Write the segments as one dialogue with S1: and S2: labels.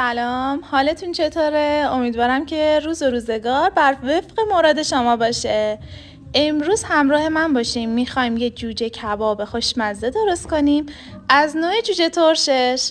S1: سلام. حالتون چطوره؟ امیدوارم که روز و روزگار بر وفق مراد شما باشه. امروز همراه من باشیم. می‌خوایم یه جوجه کباب خوشمزه درست کنیم. از نوع جوجه ترشش.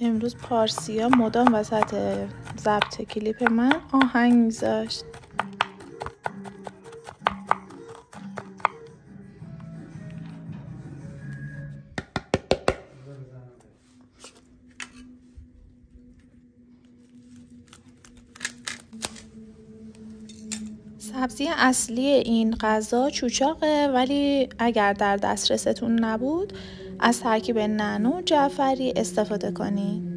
S1: امروز پارسیا مدام وسط ضبط کلیپ من آهنگ میذاشت. سبزی اصلی این غذا چوچاقه ولی اگر در دسترستون نبود از ترکیب نعنا و جعفری استفاده کنید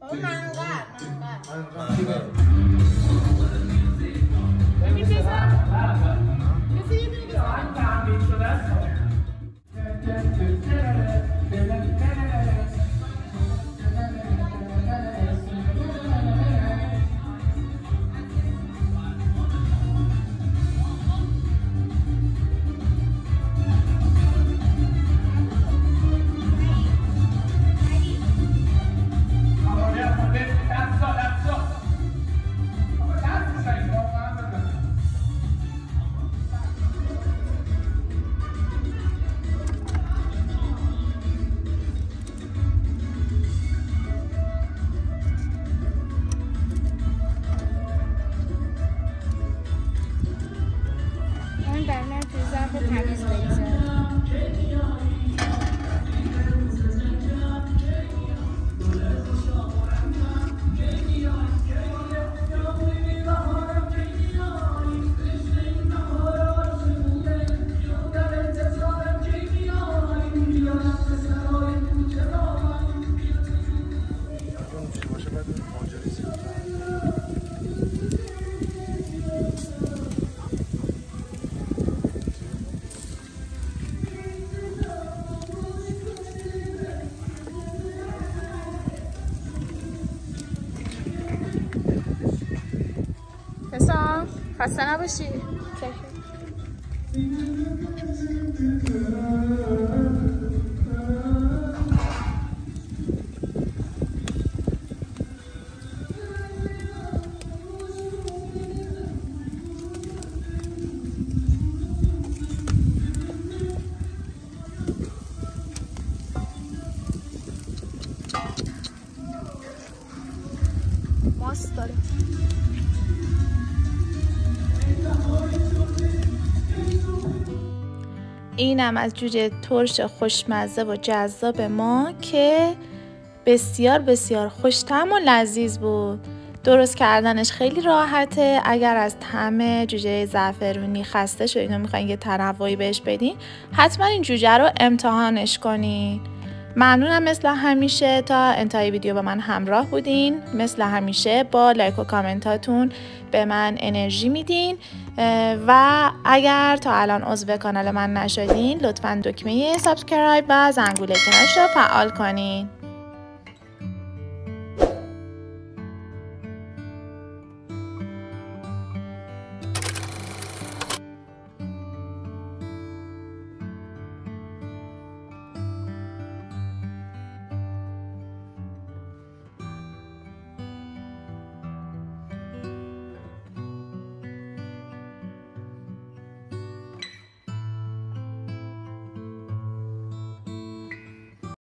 S1: 我忙噶，忙噶。خسته نباشی. اینم از جوجه ترش خوشمزه و جذاب ما که بسیار بسیار خوشتم و لذیذ بود. درست کردنش خیلی راحته. اگر از طعم جوجه زعفرونی خسته شدین و می‌خواین یه تنوعی بهش بدین حتما این جوجه رو امتحانش کنین. ممنونم مثل همیشه. تا انتهای ویدیو به من همراه بودین. مثل همیشه با لایک و کامنتاتون به من انرژی میدین. و اگر تا الان عضو کانال من نشدین لطفا دکمه سابسکرایب و زنگوله کنارش رو فعال کنین.